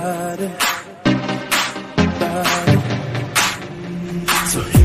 body, body. So